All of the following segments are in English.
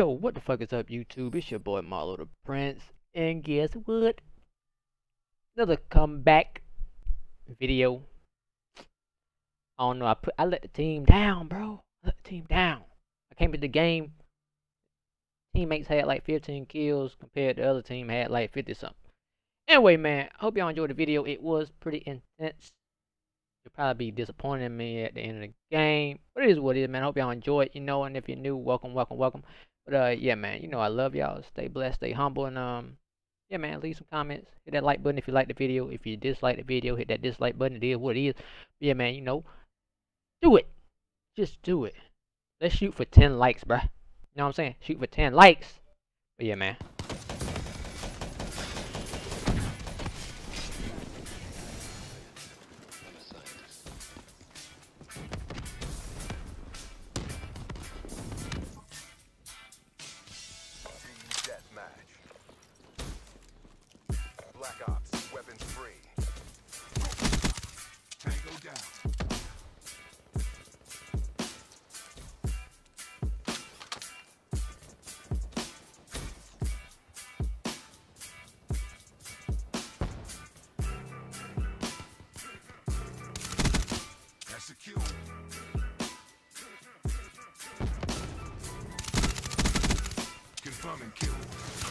Yo, what the fuck is up, YouTube? It's your boy Mallo the Prince, and guess what? Another comeback video. I don't know. I put I let the team down, bro. I let the team down. I came to the game. Teammates had like 15 kills compared to the other team had like 50 something. Anyway, man, I hope y'all enjoyed the video. It was pretty intense. You'll probably be disappointed in me at the end of the game. But it is what it is, man. I hope y'all enjoyed, you know, and if you're new, welcome, welcome, welcome. But uh yeah, man, you know I love y'all. Stay blessed, stay humble, and um yeah, man, leave some comments. Hit that like button if you like the video. If you dislike the video, hit that dislike button. It is what it is. But yeah, man, you know, do it. Just do it. Let's shoot for 10 likes, bruh. You know what I'm saying? Shoot for 10 likes. But yeah, man. Confirming kill.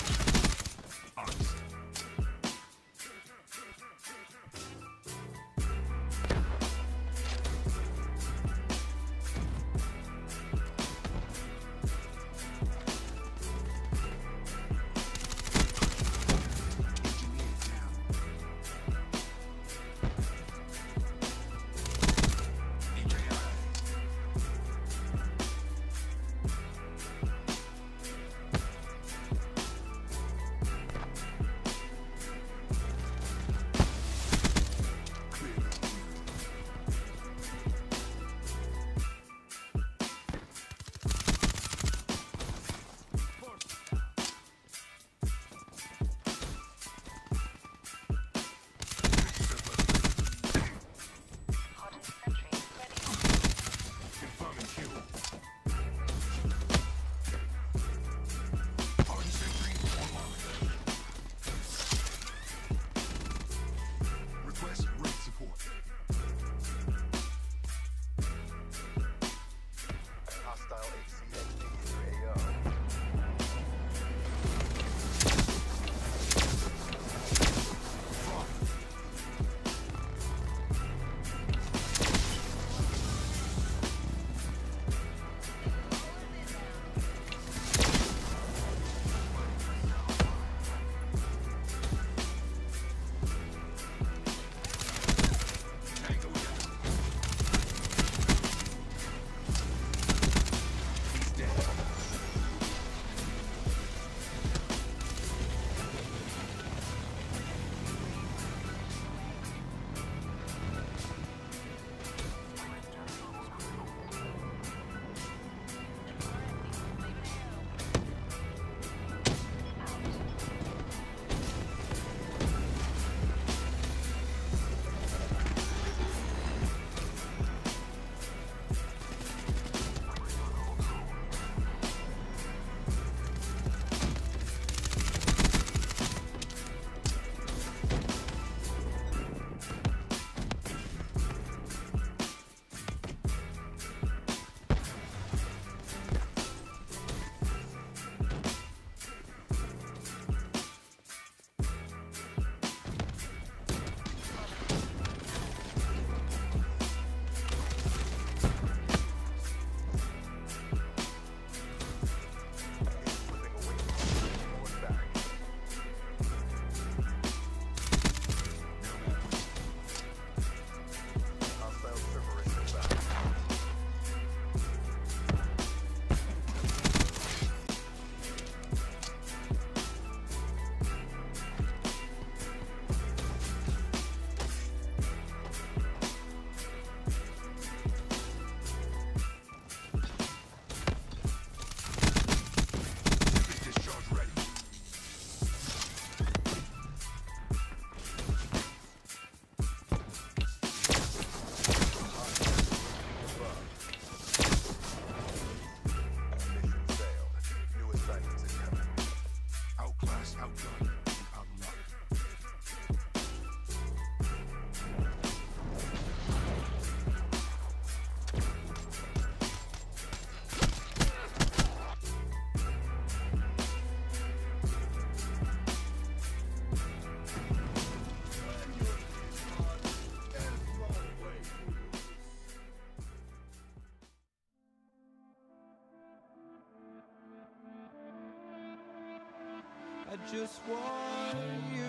Just want you.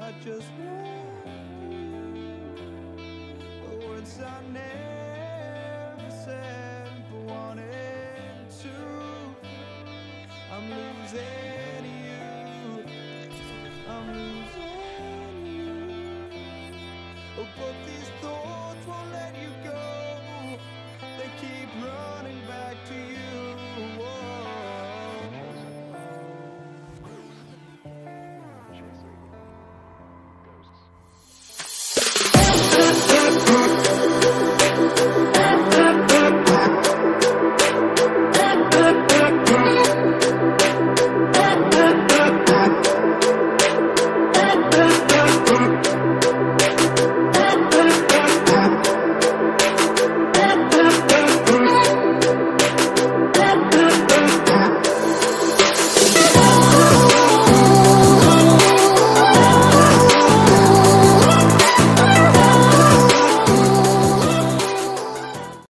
I just want you. The words I never said, but wanted to. I'm losing you. I'm losing you. Oh, but the